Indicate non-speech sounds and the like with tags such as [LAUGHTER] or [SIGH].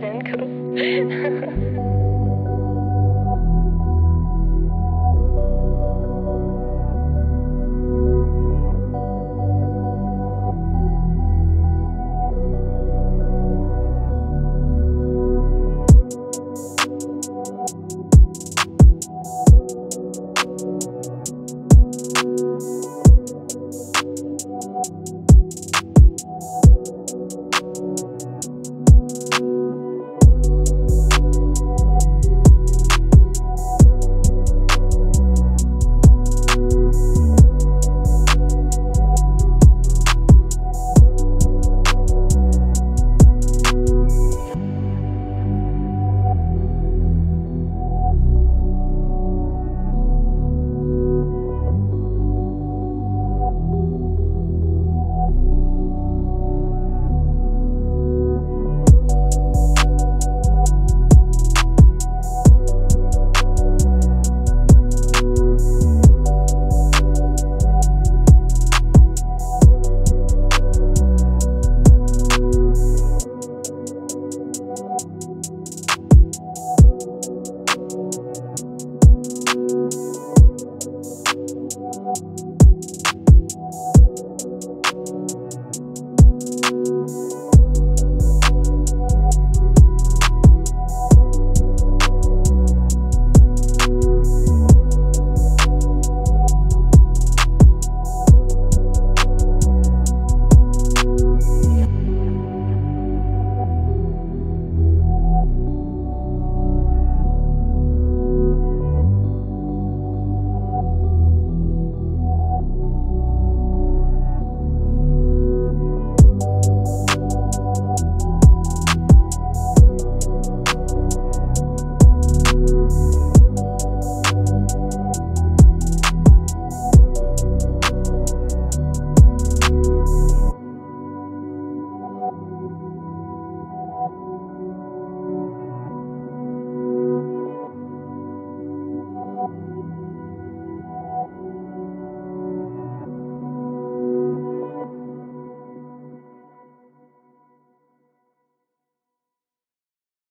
Then [LAUGHS] Ankel. [LAUGHS] [LAUGHS]